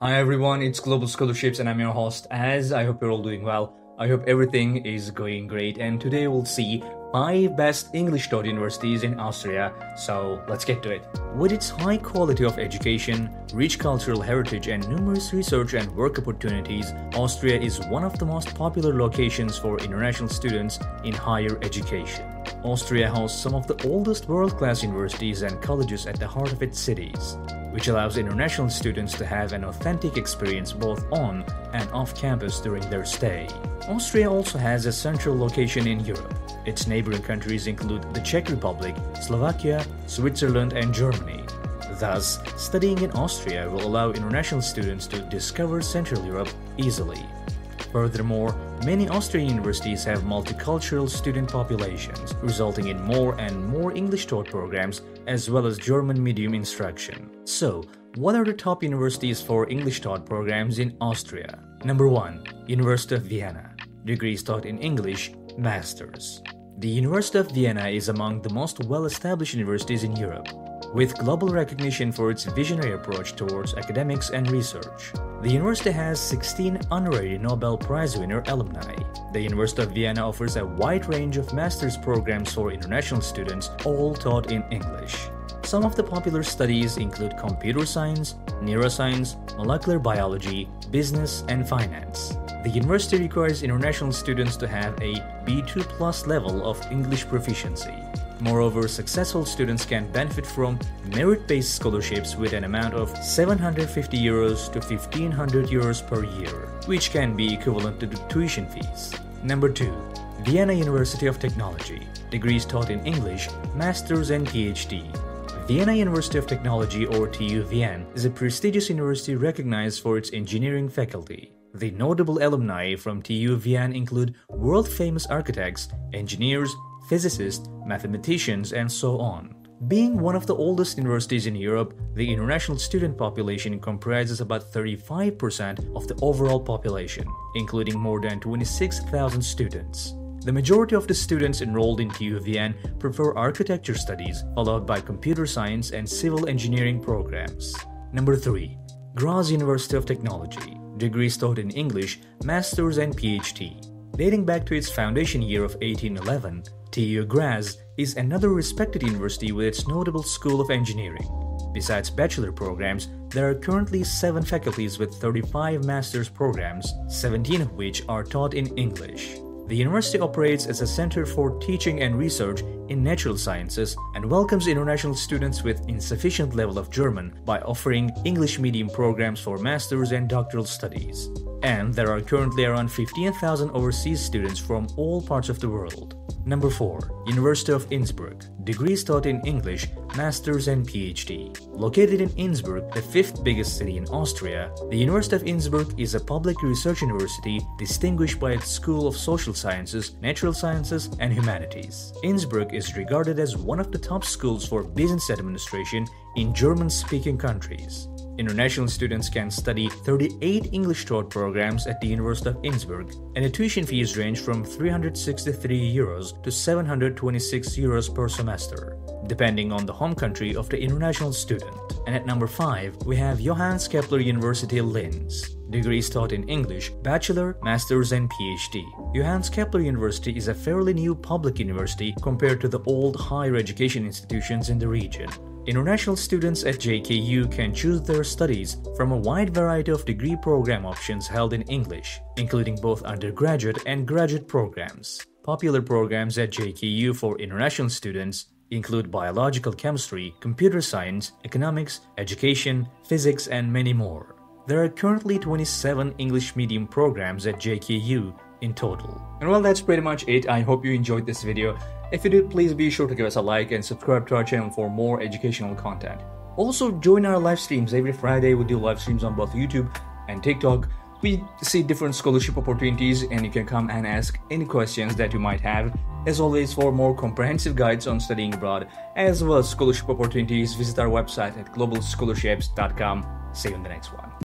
Hi everyone, it's Global Scholarships and I'm your host Az. I hope you're all doing well. I hope everything is going great and today we'll see 5 best English taught universities in Austria. So let's get to it. With its high quality of education, rich cultural heritage and numerous research and work opportunities, Austria is one of the most popular locations for international students in higher education. Austria hosts some of the oldest world-class universities and colleges at the heart of its cities which allows international students to have an authentic experience both on and off campus during their stay. Austria also has a central location in Europe. Its neighboring countries include the Czech Republic, Slovakia, Switzerland, and Germany. Thus, studying in Austria will allow international students to discover Central Europe easily. Furthermore, many Austrian universities have multicultural student populations, resulting in more and more English taught programs as well as German medium instruction. So, what are the top universities for English taught programs in Austria? Number 1. University of Vienna. Degrees taught in English, Masters. The University of Vienna is among the most well established universities in Europe with global recognition for its visionary approach towards academics and research. The university has 16 honorary Nobel Prize winner alumni. The University of Vienna offers a wide range of master's programs for international students, all taught in English. Some of the popular studies include computer science, neuroscience, molecular biology, business, and finance. The university requires international students to have a B2 plus level of English proficiency. Moreover, successful students can benefit from merit-based scholarships with an amount of 750 euros to 1500 euros per year, which can be equivalent to the tuition fees. Number 2. Vienna University of Technology. Degrees taught in English, Masters and PhD. Vienna University of Technology or TU Vienna is a prestigious university recognized for its engineering faculty. The notable alumni from TU Vienna include world-famous architects, engineers, physicists, mathematicians, and so on. Being one of the oldest universities in Europe, the international student population comprises about 35% of the overall population, including more than 26,000 students. The majority of the students enrolled in TU Vienna prefer architecture studies, followed by computer science and civil engineering programs. Number 3. Graz University of Technology. Degrees taught in English, Masters and PhD. Dating back to its foundation year of 1811, TU Graz is another respected university with its notable School of Engineering. Besides bachelor programs, there are currently 7 faculties with 35 master's programs, 17 of which are taught in English. The university operates as a center for teaching and research in natural sciences and welcomes international students with insufficient level of German by offering English medium programs for master's and doctoral studies. And there are currently around 15,000 overseas students from all parts of the world. Number 4. University of Innsbruck. Degrees taught in English, Masters and PhD. Located in Innsbruck, the fifth biggest city in Austria, the University of Innsbruck is a public research university distinguished by its School of Social Sciences, Natural Sciences, and Humanities. Innsbruck is regarded as one of the top schools for business administration in German-speaking countries. International students can study 38 English taught programs at the University of Innsbruck, and the tuition fees range from 363 euros to 726 euros per semester, depending on the home country of the international student. And at number 5, we have Johannes Kepler University Linz. Degrees taught in English, Bachelor, Masters, and PhD. Johannes Kepler University is a fairly new public university compared to the old higher education institutions in the region. International students at JKU can choose their studies from a wide variety of degree program options held in English, including both undergraduate and graduate programs. Popular programs at JKU for international students include biological chemistry, computer science, economics, education, physics, and many more. There are currently 27 English medium programs at JKU in total. And well, that's pretty much it. I hope you enjoyed this video. If you did, please be sure to give us a like and subscribe to our channel for more educational content. Also, join our live streams every Friday. We do live streams on both YouTube and TikTok. We see different scholarship opportunities, and you can come and ask any questions that you might have. As always, for more comprehensive guides on studying abroad, as well as scholarship opportunities, visit our website at globalscholarships.com. See you in the next one.